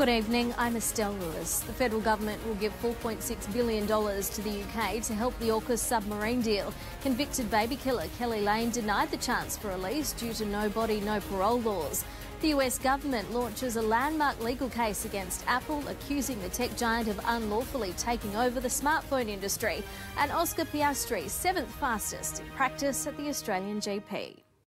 Good evening, I'm Estelle Lewis. The federal government will give $4.6 billion to the UK to help the AUKUS submarine deal. Convicted baby killer Keli Lane denied the chance for release due to no body, no parole laws. The US government launches a landmark legal case against Apple, accusing the tech giant of unlawfully taking over the smartphone industry. And Oscar Piastri, seventh fastest in practice at the Australian GP.